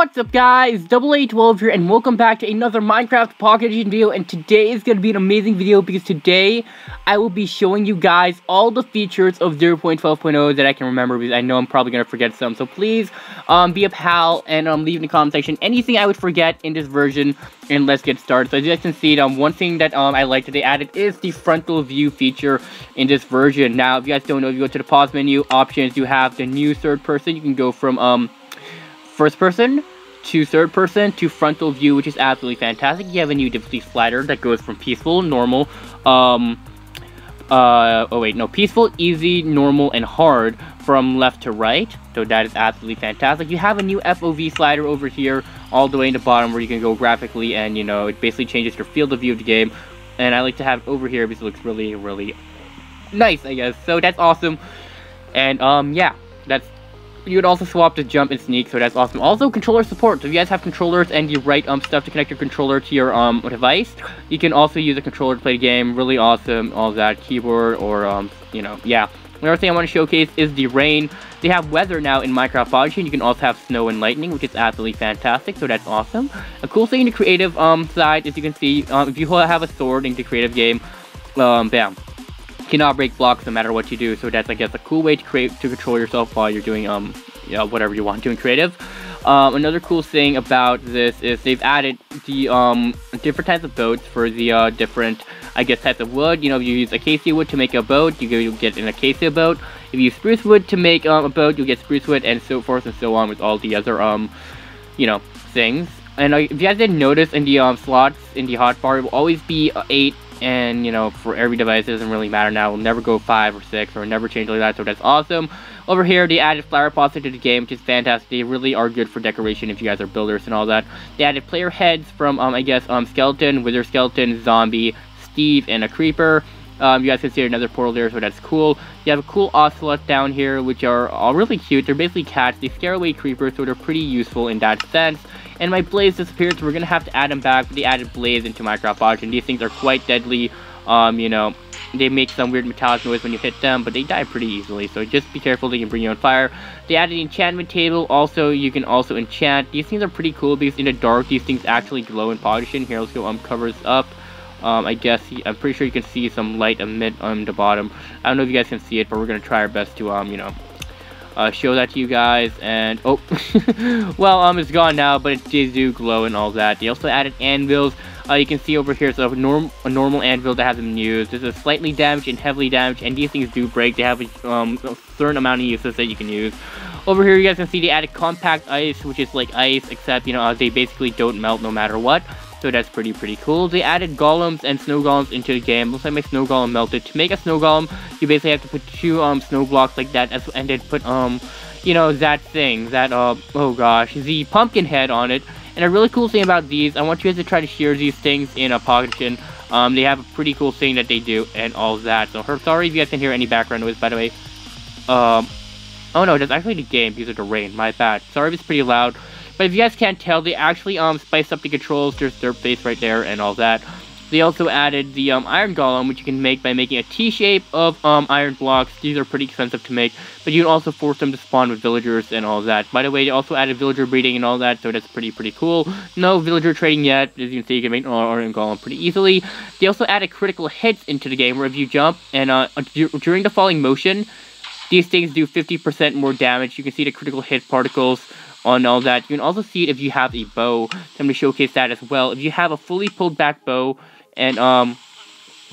What's up guys, Double A 12 here and welcome back to another Minecraft Pocket Edition video and today is going to be an amazing video because today I will be showing you guys all the features of 0.12.0 that I can remember because I know I'm probably going to forget some so please um, be a pal and um, leave in the comment section anything I would forget in this version and let's get started. So as you guys can see, um, one thing that um, I like that they added is the frontal view feature in this version. Now if you guys don't know, if you go to the pause menu options, you have the new third person, you can go from um, first person to third person to frontal view, which is absolutely fantastic. You have a new difficulty slider that goes from peaceful, normal, um, uh, oh wait, no, peaceful, easy, normal, and hard from left to right. So that is absolutely fantastic. You have a new FOV slider over here, all the way in the bottom where you can go graphically and, you know, it basically changes your field of view of the game. And I like to have it over here because it looks really, really nice, I guess. So that's awesome. And, um, yeah, that's you would also swap to jump and sneak, so that's awesome. Also, controller support. So if you guys have controllers and you write um stuff to connect your controller to your um device, you can also use a controller to play the game. Really awesome. All that keyboard or um you know yeah. Another thing I want to showcase is the rain. They have weather now in Minecraft Odyssey, and you can also have snow and lightning, which is absolutely fantastic, so that's awesome. A cool thing in the creative um, side, as you can see, um, if you have a sword in the creative game, um, bam, cannot break blocks no matter what you do. So that's, I guess, a cool way to create to control yourself while you're doing um, you know, whatever you want doing creative. Um, another cool thing about this is they've added the um, different types of boats for the uh, different, I guess, types of wood. You know, if you use acacia wood to make a boat, you get an acacia boat. If you use spruce wood to make um, a boat, you'll get spruce wood, and so forth and so on with all the other, um, you know, things. And uh, if you guys didn't notice in the um, slots in the hotbar, it will always be uh, 8 and you know for every device it doesn't really matter now. We'll never go five or six or never change like that, so that's awesome. Over here, they added flower pots into the game, which is fantastic. They really are good for decoration if you guys are builders and all that. They added player heads from, um, I guess, um, Skeleton, Wither Skeleton, Zombie, Steve, and a Creeper. Um, you guys can see another portal there, so that's cool. You have a cool ocelot down here, which are all really cute. They're basically cats. They scare away creepers, so they're pretty useful in that sense. And my blaze disappeared, so we're going to have to add them back. But they added blaze into Minecraft Odyssey. These things are quite deadly. Um, you know, they make some weird metallic noise when you hit them, but they die pretty easily. So just be careful, they can bring you on fire. They added an enchantment table. Also, you can also enchant. These things are pretty cool because in the dark, these things actually glow in Polishin. Here, let's go um, covers up. Um, I guess, I'm pretty sure you can see some light amid on um, the bottom. I don't know if you guys can see it, but we're to try our best to, um, you know, uh, show that to you guys. And, oh, well, um, it's gone now, but it does do glow and all that. They also added anvils. Uh, you can see over here, so a, norm a normal anvil that hasn't been used. This is slightly damaged and heavily damaged, and these things do break. They have a, um, a certain amount of uses that you can use. Over here, you guys can see they added compact ice, which is like ice, except, you know, uh, they basically don't melt no matter what. So that's pretty, pretty cool. They added golems and snow golems into the game. Looks like my snow golem melted. To make a snow golem, you basically have to put two um snow blocks like that, as, and then put, um, you know, that thing, that, uh, oh gosh, the pumpkin head on it. And a really cool thing about these, I want you guys to try to share these things in a pocket Um, they have a pretty cool thing that they do and all that. So, her, sorry if you guys can hear any background noise, by the way. Um, oh no, that's actually the game because of the rain. My bad. Sorry if it's pretty loud. But if you guys can't tell, they actually um spiced up the controls. There's their face right there and all that. They also added the um, iron golem, which you can make by making a T-shape of um, iron blocks. These are pretty expensive to make, but you can also force them to spawn with villagers and all that. By the way, they also added villager breeding and all that, so that's pretty, pretty cool. No villager trading yet. As you can see, you can make an iron golem pretty easily. They also added critical hits into the game, where if you jump and uh, during the falling motion, these things do 50% more damage. You can see the critical hit particles on all that. You can also see it if you have a bow. I'm going to showcase that as well. If you have a fully pulled back bow, and um,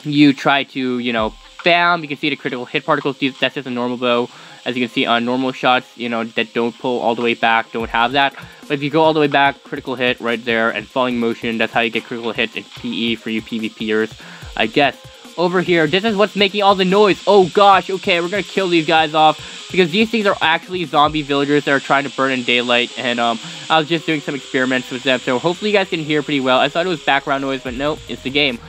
you try to, you know, bam, you can see the critical hit particles. That's just a normal bow. As you can see on normal shots, you know, that don't pull all the way back, don't have that. But if you go all the way back, critical hit right there, and falling motion, that's how you get critical hits in PE for you PvPers, I guess. Over here, this is what's making all the noise. Oh gosh, okay, we're gonna kill these guys off. Because these things are actually zombie villagers that are trying to burn in daylight. And um, I was just doing some experiments with them. So hopefully you guys can hear pretty well. I thought it was background noise, but no, it's the game.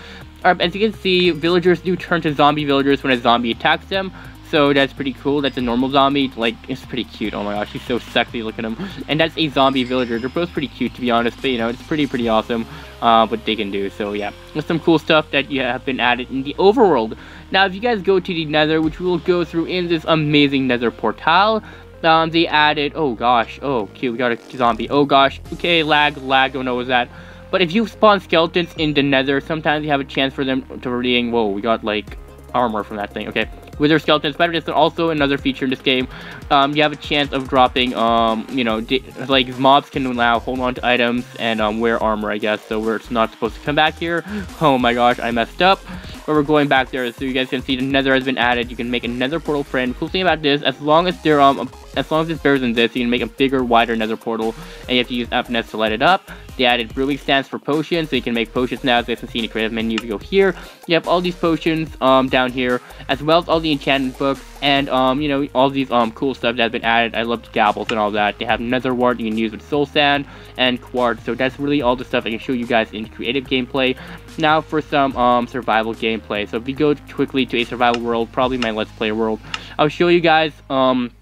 Alright, as you can see, villagers do turn to zombie villagers when a zombie attacks them. So that's pretty cool. That's a normal zombie. Like, it's pretty cute. Oh my gosh, he's so sexy. Look at him. And that's a zombie villager. They're both pretty cute, to be honest. But, you know, it's pretty, pretty awesome uh, what they can do. So, yeah. There's some cool stuff that you have been added in the overworld. Now, if you guys go to the nether, which we'll go through in this amazing nether portal, um, they added, oh gosh, oh, cute, we got a zombie, oh gosh, okay, lag, lag, don't know what's that. But if you spawn skeletons in the nether, sometimes you have a chance for them to redeem, whoa, we got like armor from that thing, okay. Wither Skeleton Spider is also another feature in this game. Um, you have a chance of dropping, um, you know, like mobs can now hold on to items and um, wear armor, I guess. So we're not supposed to come back here. Oh my gosh, I messed up. But we're going back there, so you guys can see the Nether has been added. You can make a Nether portal friend. Cool thing about this, as long as they're um, as long as it's better than this, you can make a bigger, wider Nether portal, and you have to use FNS to light it up. They added brewing stands for potions, so you can make potions now. As you can see in creative menu, you go here, you have all these potions um, down here, as well as all the enchantment books, and um, you know, all these um, cool stuff that has been added. I love gapples and all that. They have nether wart you can use with soul sand and quartz, so that's really all the stuff I can show you guys in creative gameplay. Now for some um, survival gameplay. So if we go quickly to a survival world, probably my let's play world, I'll show you guys um,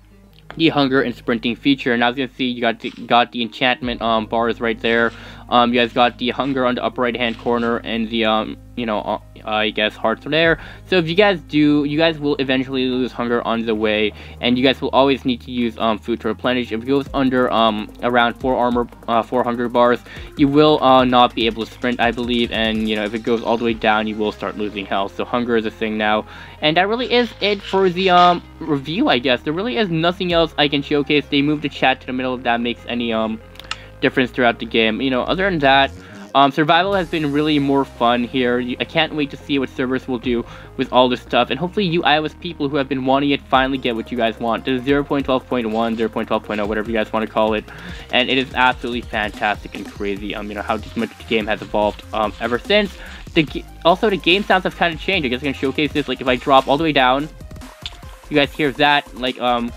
the hunger and sprinting feature. And as you can see, you got the, got the enchantment um, bars right there. Um, you guys got the hunger on the upper right hand corner and the um, you know, uh, I guess hearts are there. So if you guys do, you guys will eventually lose hunger on the way, and you guys will always need to use um, food to replenish. If it goes under um, around four armor, uh, four hunger bars, you will uh, not be able to sprint, I believe. And you know, if it goes all the way down, you will start losing health. So hunger is a thing now, and that really is it for the um, review. I guess there really is nothing else I can showcase. They moved the chat to the middle if that makes any um difference throughout the game. You know, other than that. Um, survival has been really more fun here. I can't wait to see what servers will do with all this stuff. And hopefully you iOS people who have been wanting it finally get what you guys want. There's 0.12.1, 0.12.0, whatever you guys want to call it. And it is absolutely fantastic and crazy, um, you know, how much the game has evolved um, ever since. The also, the game sounds have kind of changed. I guess I can showcase this. Like, if I drop all the way down, you guys hear that, like, um,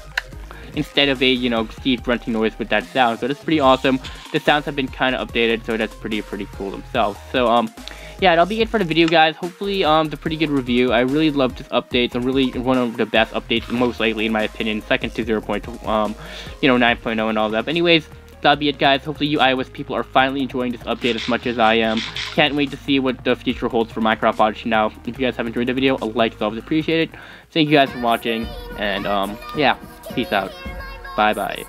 instead of a, you know, Steve grunting noise with that sound. So that's pretty awesome. The sounds have been kind of updated, so that's pretty, pretty cool themselves. So, um, yeah, that'll be it for the video, guys. Hopefully, um, a pretty good review. I really love this update. It's really one of the best updates, most likely, in my opinion. Second to 0. Um, you know, 9.0 and all that. But anyways, that'll be it, guys. Hopefully, you iOS people are finally enjoying this update as much as I am. Can't wait to see what the future holds for Minecraft Odyssey now. If you guys have enjoyed the video, a like is always appreciated. Thank you guys for watching, and, um, yeah, peace out. Bye bye.